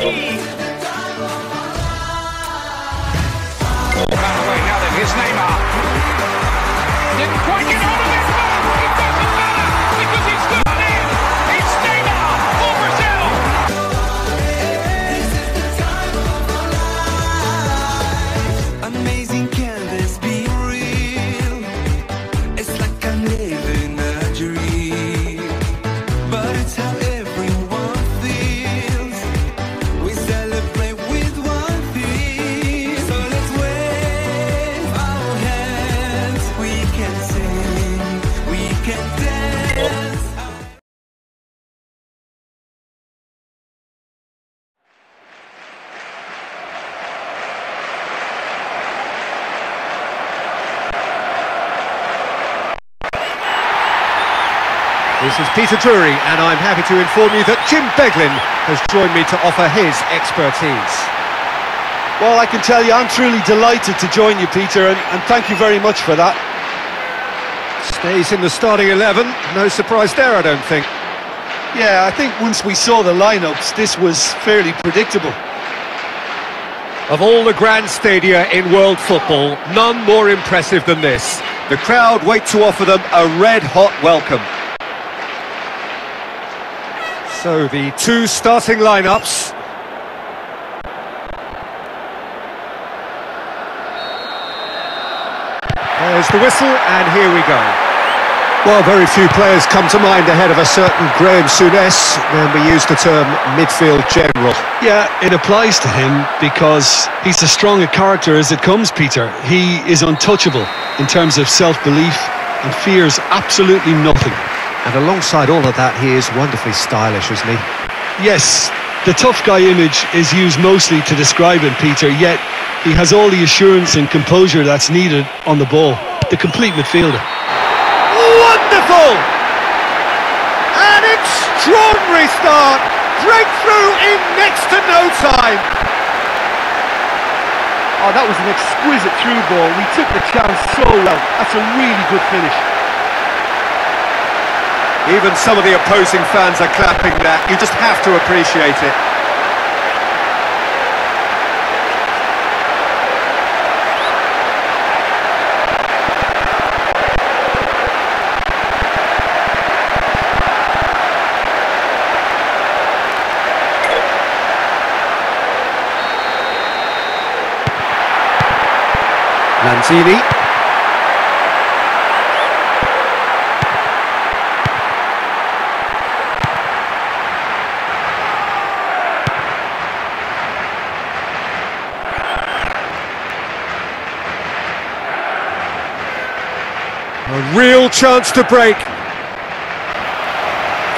away This is Peter Drury, and I'm happy to inform you that Jim Beglin has joined me to offer his expertise. Well, I can tell you, I'm truly delighted to join you, Peter, and, and thank you very much for that. Stays in the starting 11, no surprise there, I don't think. Yeah, I think once we saw the lineups, this was fairly predictable. Of all the grand stadia in world football, none more impressive than this. The crowd wait to offer them a red-hot welcome. So the two starting lineups. There's the whistle, and here we go. Well, very few players come to mind ahead of a certain Graham Souness when we use the term midfield general. Yeah, it applies to him because he's as strong a character as it comes, Peter. He is untouchable in terms of self-belief and fears absolutely nothing. And alongside all of that, he is wonderfully stylish, isn't he? Yes, the tough guy image is used mostly to describe him, Peter, yet he has all the assurance and composure that's needed on the ball. The complete midfielder. Wonderful! An extraordinary start! Breakthrough in next to no time! Oh, that was an exquisite through ball. We took the chance so well. That's a really good finish. Even some of the opposing fans are clapping that. You just have to appreciate it. Lanzini. A real chance to break.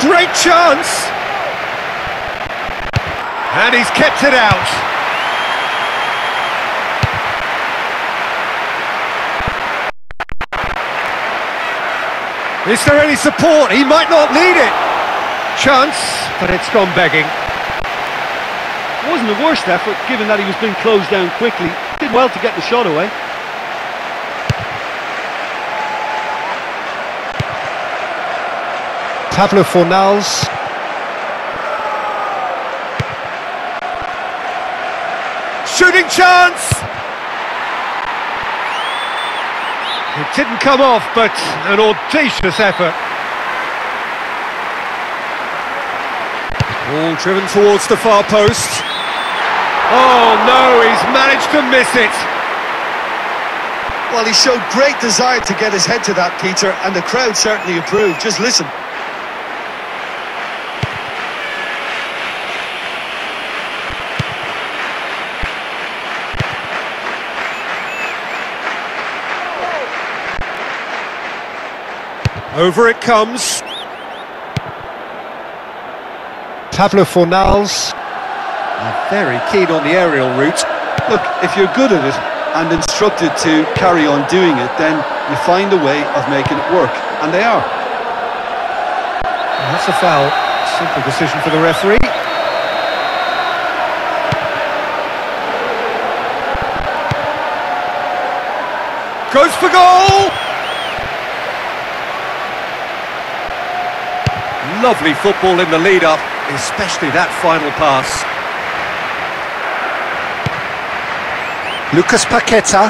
Great chance! And he's kept it out. Is there any support? He might not need it. Chance, but it's gone begging. It Wasn't the worst effort, given that he was being closed down quickly. Did well to get the shot away. Pablo Fornals. Shooting chance! It didn't come off, but an audacious effort. Ball driven towards the far post. Oh no, he's managed to miss it. Well, he showed great desire to get his head to that, Peter, and the crowd certainly approved. Just listen. Over it comes. Pablo Fornals. Very keen on the aerial route. Look, if you're good at it and instructed to carry on doing it, then you find a way of making it work, and they are. That's a foul. Simple decision for the referee. Goes for goal! lovely football in the lead-up, especially that final pass. Lucas Paqueta.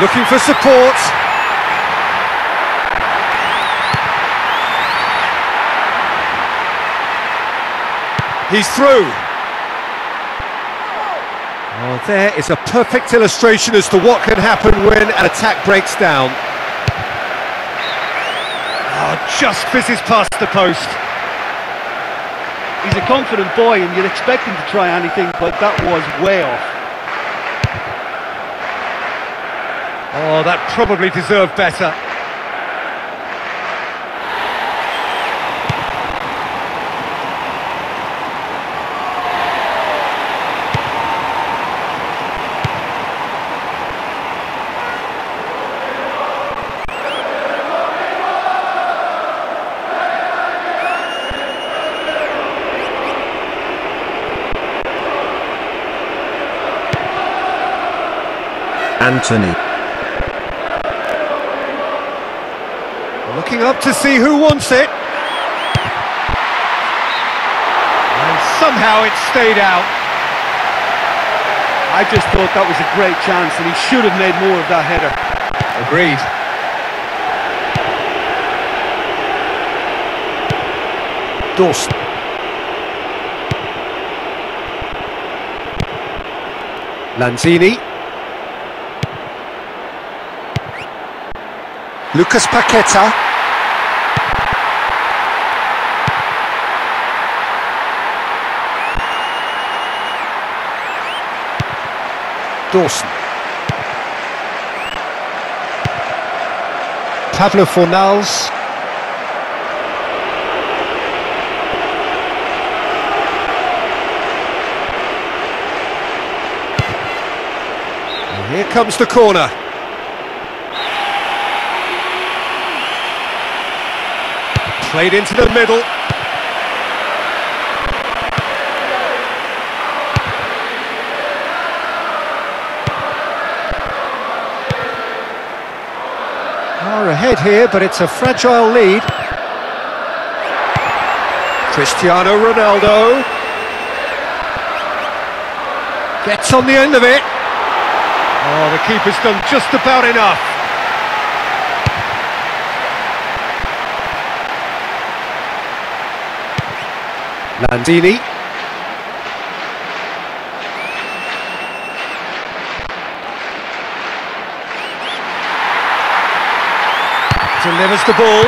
Looking for support. He's through. Oh, there is a perfect illustration as to what can happen when an attack breaks down. Oh, just fizzes past the post. He's a confident boy and you'd expect him to try anything, but that was way off. Oh, that probably deserved better. Antony. Looking up to see who wants it. And somehow it stayed out. I just thought that was a great chance and he should have made more of that header. Agreed. Dawson. Lanzini. Lucas Paqueta. Dawson. Pablo Fornals. Here comes the corner. Played into the middle. Are ahead here, but it's a fragile lead. Cristiano Ronaldo gets on the end of it. Oh, the keeper's done just about enough. Lanzini. Delivers the ball.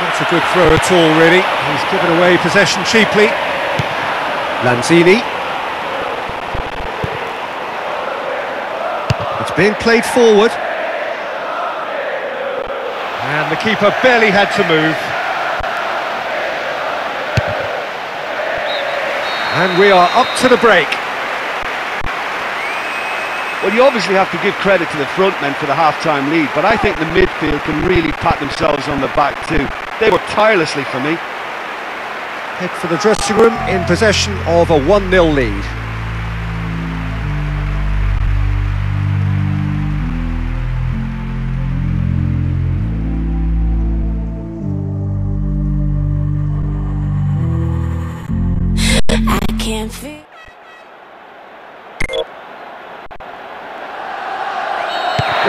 Not a good throw at all, really. He's given away possession cheaply. Lanzini. It's being played forward. And the keeper barely had to move. And we are up to the break. Well, you obviously have to give credit to the front men for the half-time lead, but I think the midfield can really pat themselves on the back too. They worked tirelessly for me. Head for the dressing room in possession of a 1-0 lead.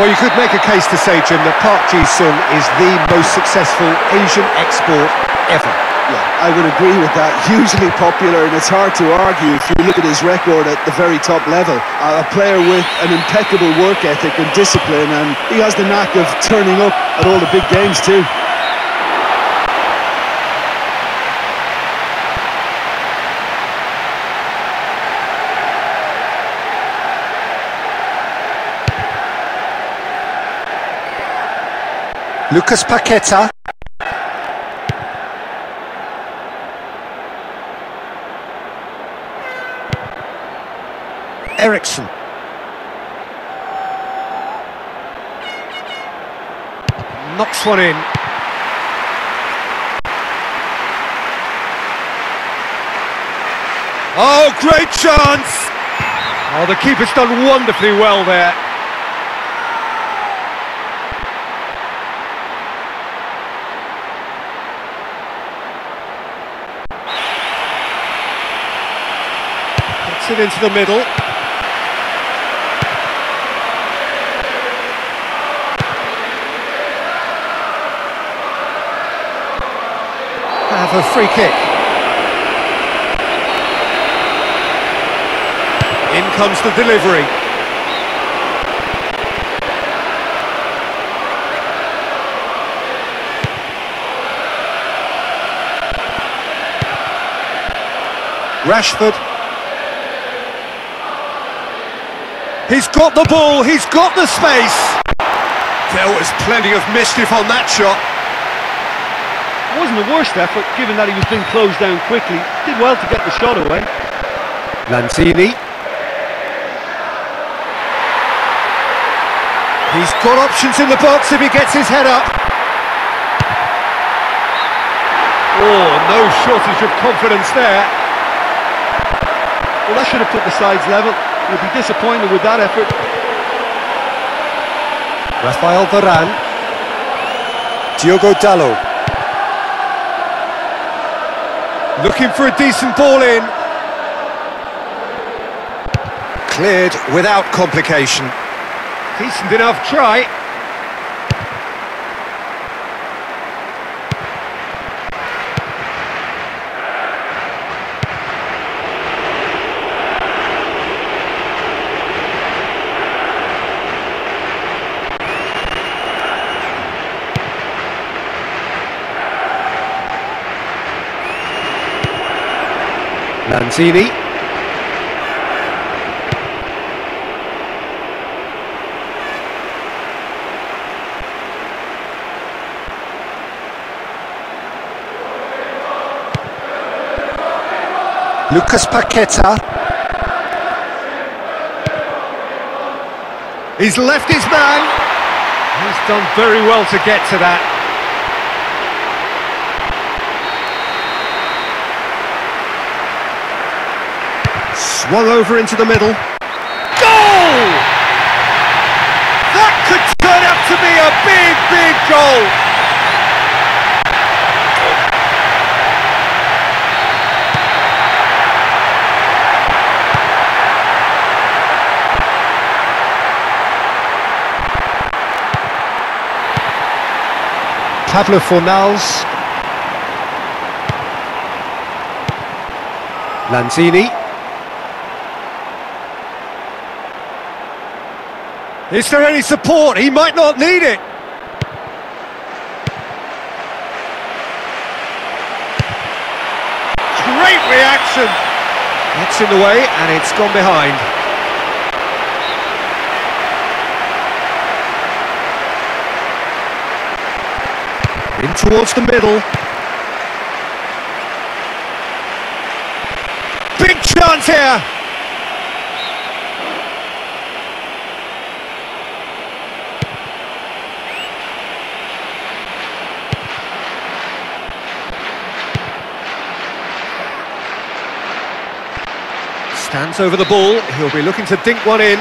Well, you could make a case to say, Jim, that Park Ji-sung is the most successful Asian export ever. Yeah, I would agree with that. Hugely popular, and it's hard to argue if you look at his record at the very top level. A player with an impeccable work ethic and discipline, and he has the knack of turning up at all the big games too. Lucas Paqueta. Eriksen. Knocks one in. Oh, great chance! Oh, the keeper's done wonderfully well there. It into the middle. Have a free kick. In comes the delivery. Rashford. He's got the ball, he's got the space. There was plenty of mischief on that shot. It wasn't the worst effort, given that he was being closed down quickly. Did well to get the shot away. Lanzini. He's got options in the box if he gets his head up. Oh, no shortage of confidence there. Well, that should have put the sides level. He'll be disappointed with that effort. Rafael Varane. Diogo Dalot. Looking for a decent ball in. Cleared without complication. Decent enough try. Lanzini. Lucas Paqueta. He's left his man. He's done very well to get to that. Swung over into the middle. Goal! That could turn out to be a big, big goal. Pablo Fornals. Lanzini. Is there any support? He might not need it. Great reaction. It's in the way and it's gone behind. In towards the middle. Big chance here. Over the ball, he'll be looking to dink one in.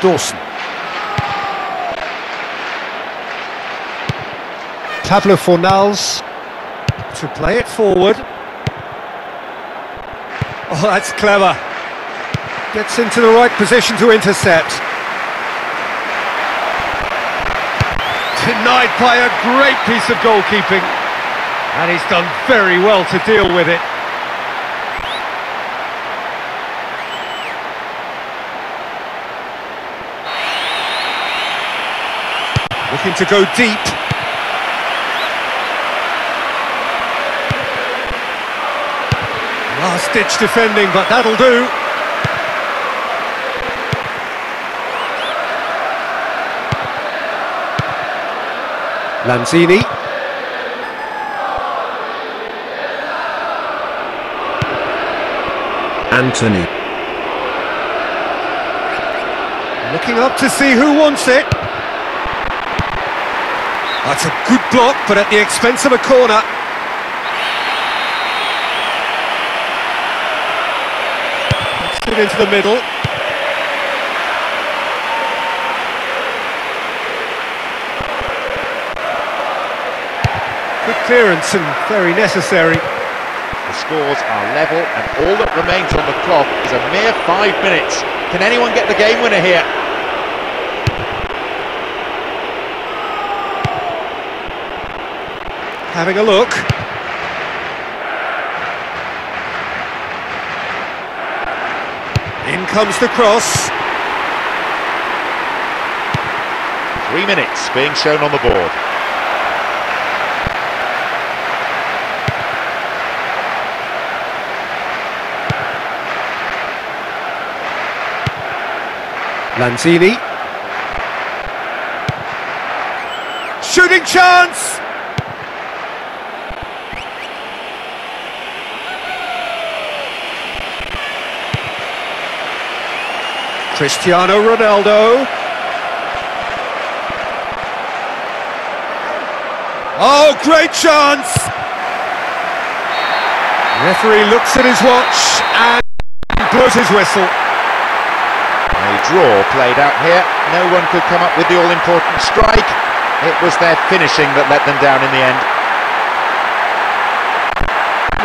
Dawson. Pablo Fornals to play it forward. Oh, that's clever. Gets into the right position to intercept. Denied by a great piece of goalkeeping. And he's done very well to deal with it. Looking to go deep. Last ditch defending, but that'll do. Lanzini. Antony. Looking up to see who wants it. That's a good block, but at the expense of a corner. Gets it into the middle. Clearance and very necessary. The scores are level, and all that remains on the clock is a mere five minutes. Can anyone get the game winner here? Having a look. In comes the cross. Three minutes being shown on the board. Lanzini. Shooting chance! Cristiano Ronaldo. Oh, great chance! Referee looks at his watch and blows his whistle. A draw played out here. No one could come up with the all-important strike. It was their finishing that let them down in the end.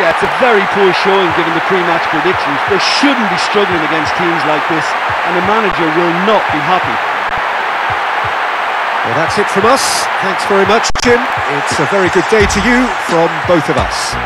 Yeah, it's a very poor showing given the pre-match predictions. They shouldn't be struggling against teams like this, and the manager will not be happy. Well, that's it from us. Thanks very much, Jim. It's a very good day to you from both of us.